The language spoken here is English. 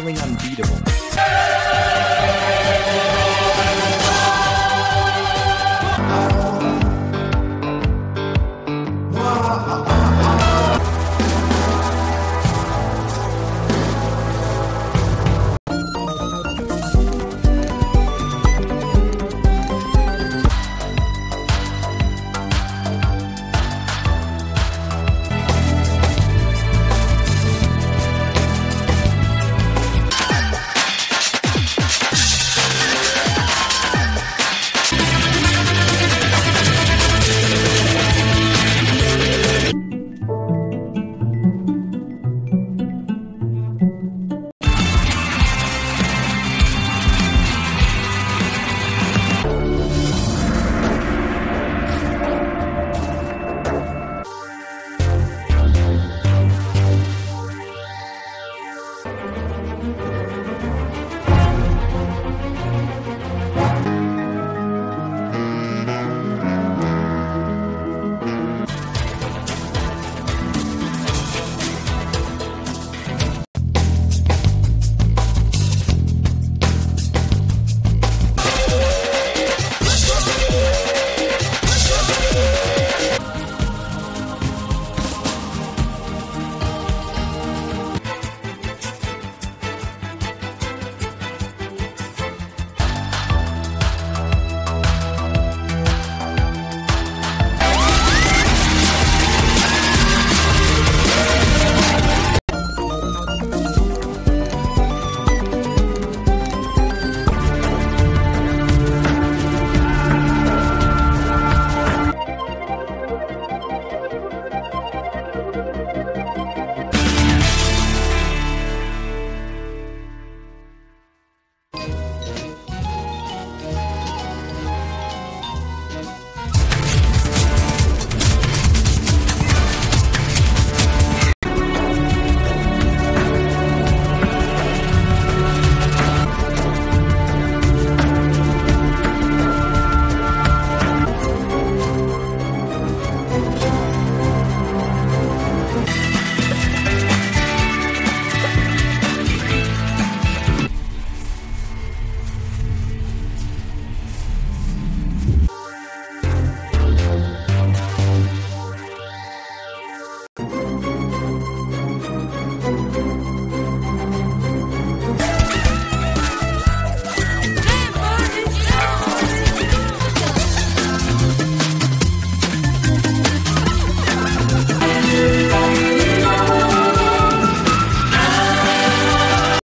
feeling unbeatable.